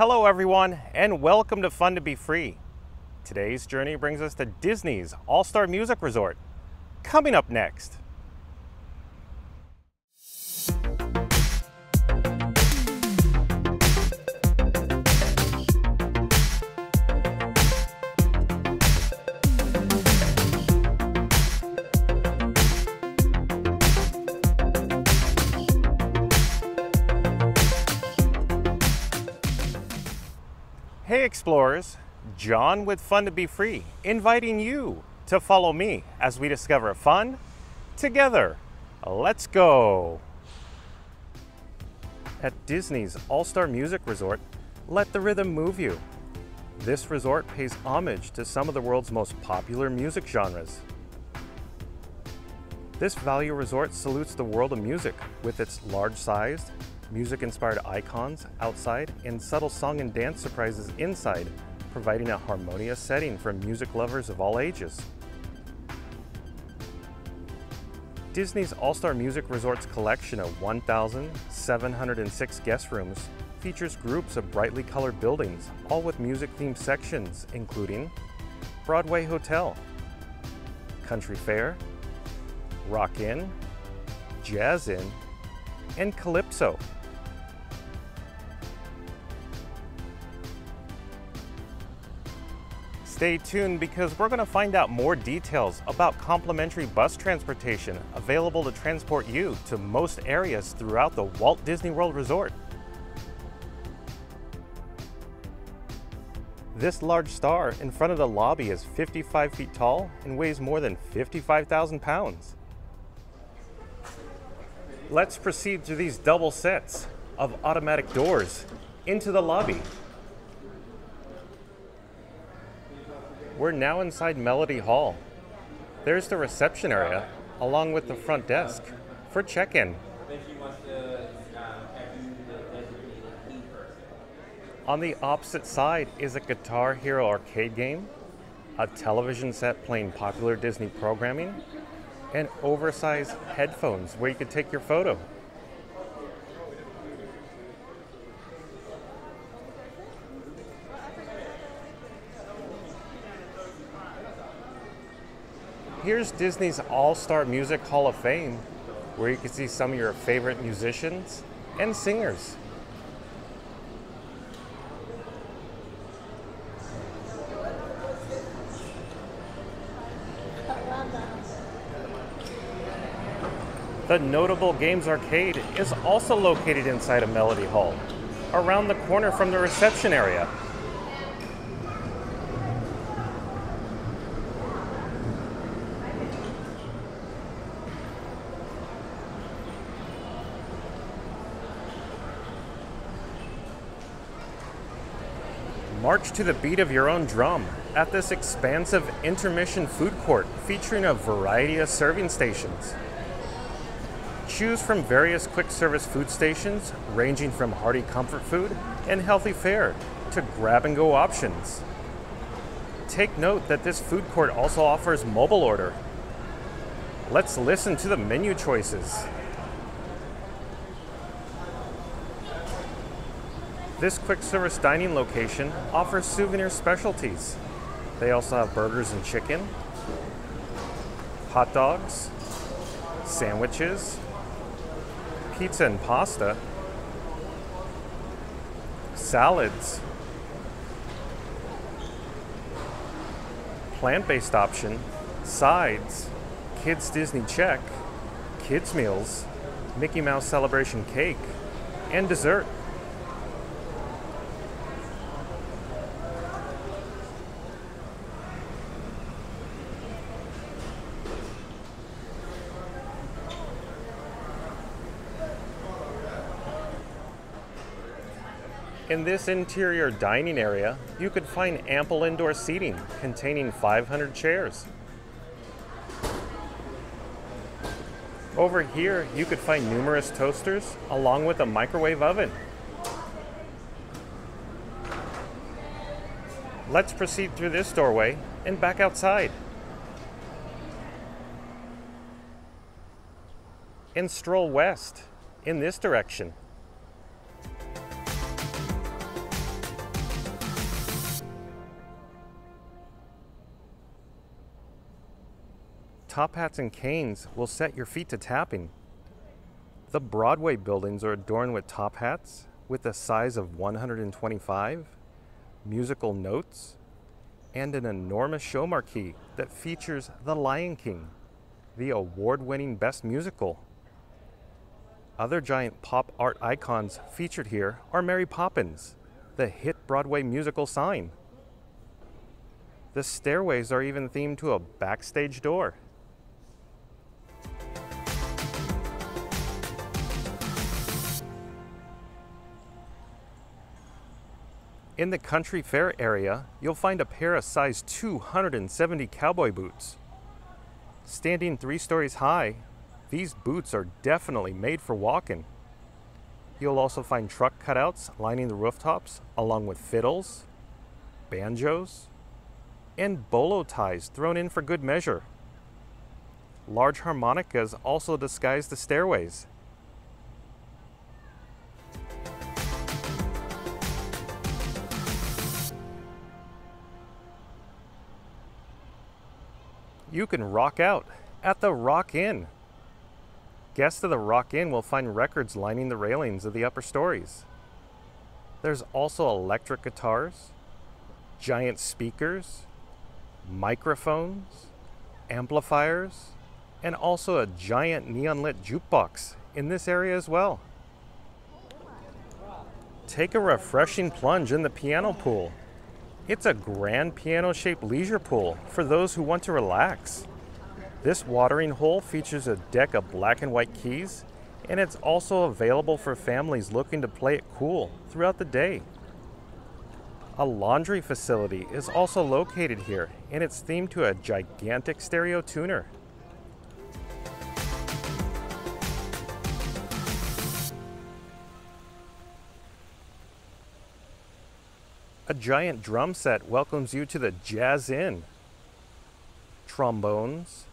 Hello, everyone, and welcome to Fun to Be Free. Today's journey brings us to Disney's All Star Music Resort. Coming up next. Hey explorers, John with Fun to Be Free, inviting you to follow me as we discover fun together. Let's go! At Disney's All Star Music Resort, let the rhythm move you. This resort pays homage to some of the world's most popular music genres. This value resort salutes the world of music with its large sized, music inspired icons outside, and subtle song and dance surprises inside, providing a harmonious setting for music lovers of all ages. Disney's All Star Music Resort's collection of 1,706 guest rooms features groups of brightly colored buildings, all with music themed sections, including Broadway Hotel, Country Fair, Rock Inn, Jazz Inn, and Calypso. Stay tuned because we're going to find out more details about complimentary bus transportation available to transport you to most areas throughout the Walt Disney World Resort. This large star in front of the lobby is 55 feet tall and weighs more than 55,000 pounds. Let's proceed through these double sets of automatic doors into the lobby. We're now inside Melody Hall. There's the reception area, along with the front desk, for check in. On the opposite side is a Guitar Hero arcade game, a television set playing popular Disney programming, and oversized headphones where you could take your photo. Here's Disney's All Star Music Hall of Fame, where you can see some of your favorite musicians and singers. The Notable Games Arcade is also located inside of Melody Hall, around the corner from the reception area. March to the beat of your own drum at this expansive intermission food court featuring a variety of serving stations. Choose from various quick service food stations ranging from hearty comfort food and healthy fare to grab and go options. Take note that this food court also offers mobile order. Let's listen to the menu choices. This quick service dining location offers souvenir specialties. They also have burgers and chicken, hot dogs, sandwiches, pizza and pasta, salads, plant based option, sides, kids Disney check, kids meals, Mickey Mouse celebration cake, and dessert. In this interior dining area, you could find ample indoor seating containing 500 chairs. Over here, you could find numerous toasters along with a microwave oven. Let's proceed through this doorway and back outside. And stroll west in this direction. Top hats and canes will set your feet to tapping. The Broadway buildings are adorned with top hats with a size of 125, musical notes, and an enormous show marquee that features The Lion King, the award winning Best Musical. Other giant pop art icons featured here are Mary Poppins, the hit Broadway musical sign. The stairways are even themed to a backstage door. In the country fair area, you'll find a pair of size 270 cowboy boots. Standing three stories high, these boots are definitely made for walking. You'll also find truck cutouts lining the rooftops, along with fiddles, banjos, and bolo ties thrown in for good measure. Large harmonicas also disguise the stairways. You can rock out at the Rock Inn. Guests of the Rock Inn will find records lining the railings of the upper stories. There's also electric guitars, giant speakers, microphones, amplifiers, and also a giant neon lit jukebox in this area as well. Take a refreshing plunge in the piano pool. It's a grand piano shaped leisure pool for those who want to relax. This watering hole features a deck of black and white keys, and it's also available for families looking to play it cool throughout the day. A laundry facility is also located here, and it's themed to a gigantic stereo tuner. A giant drum set welcomes you to the Jazz Inn. Trombones,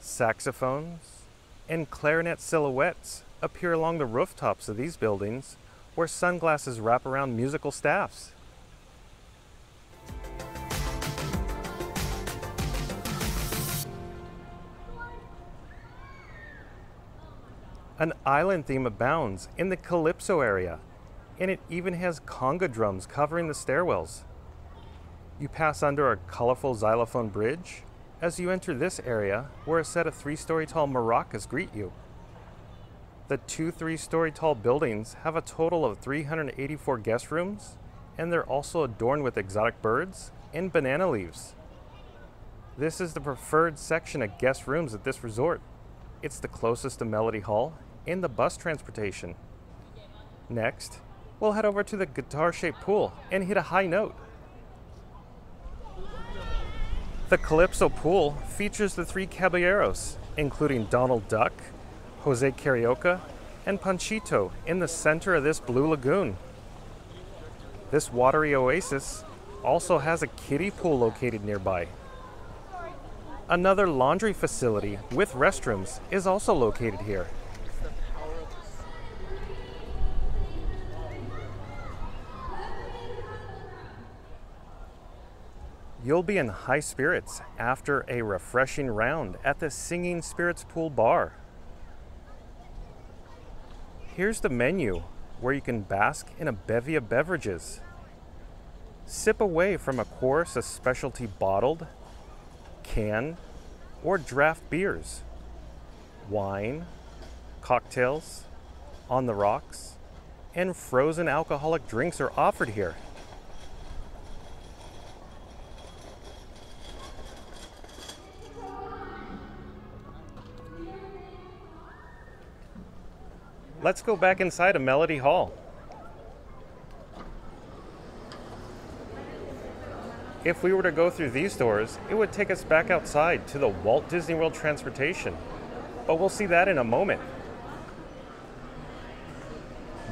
saxophones, and clarinet silhouettes appear along the rooftops of these buildings where sunglasses wrap around musical staffs. An island theme abounds in the Calypso area, and it even has conga drums covering the stairwells. You pass under a colorful xylophone bridge as you enter this area where a set of three story tall maracas greet you. The two three story tall buildings have a total of 384 guest rooms, and they're also adorned with exotic birds and banana leaves. This is the preferred section of guest rooms at this resort. It's the closest to Melody Hall and the bus transportation. Next, we'll head over to the guitar shaped pool and hit a high note. The Calypso pool features the three caballeros, including Donald Duck, Jose Carioca, and Panchito in the center of this blue lagoon. This watery oasis also has a kiddie pool located nearby. Another laundry facility with restrooms is also located here. You'll be in high spirits after a refreshing round at the Singing Spirits Pool Bar. Here's the menu where you can bask in a bevy of beverages. Sip away from a course of specialty bottled, canned, or draft beers, wine, cocktails, on the rocks, and frozen alcoholic drinks are offered here. Let's go back inside of Melody Hall. If we were to go through these doors, it would take us back outside to the Walt Disney World transportation. But we'll see that in a moment.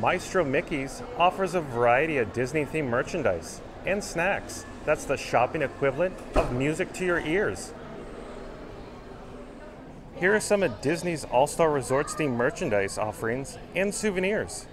Maestro Mickey's offers a variety of Disney themed merchandise and snacks. That's the shopping equivalent of music to your ears. Here are some of Disney's All Star Resorts themed merchandise offerings and souvenirs.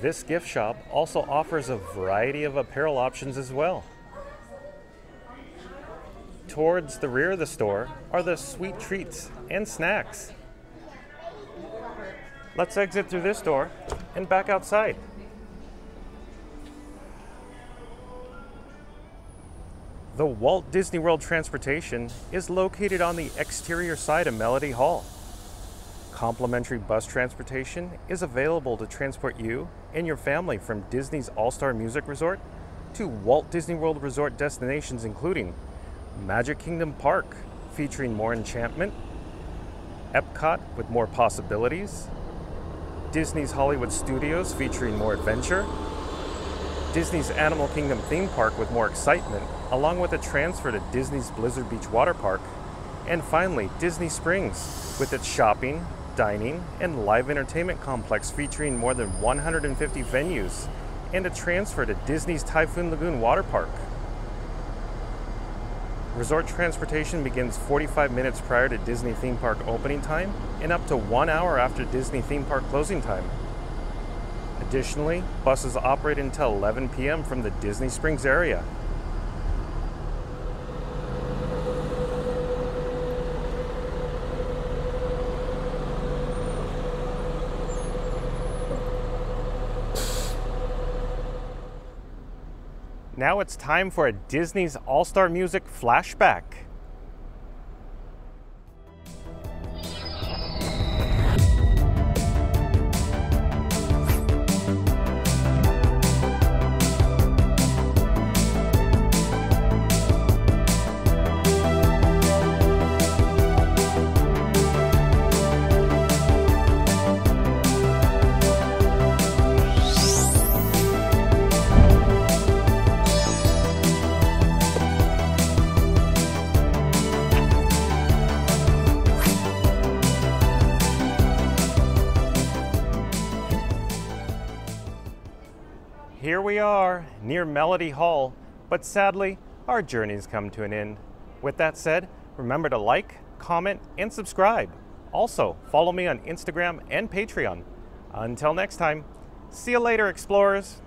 This gift shop also offers a variety of apparel options as well. towards the rear of the store are the sweet treats and snacks. Let's exit through this door and back outside. The Walt Disney World Transportation is located on the exterior side of Melody Hall. Complimentary bus transportation is available to transport you and your family from Disney's All Star Music Resort to Walt Disney World Resort destinations, including Magic Kingdom Park, featuring more enchantment, Epcot with more possibilities, Disney's Hollywood Studios featuring more adventure, Disney's Animal Kingdom theme park with more excitement, along with a transfer to Disney's Blizzard Beach Water Park, and finally, Disney Springs with its shopping, dining, and live entertainment complex featuring more than 150 venues, and a transfer to Disney's Typhoon Lagoon Water Park. Resort transportation begins 45 minutes prior to Disney theme park opening time and up to one hour after Disney theme park closing time. Additionally, buses operate until 11 p.m. from the Disney Springs area. Now it's time for a Disney's All Star Music flashback. We are near Melody Hall, but sadly, our journey's come to an end. With that said, remember to like, comment, and subscribe. Also, follow me on Instagram and Patreon. Until next time, see you later, explorers.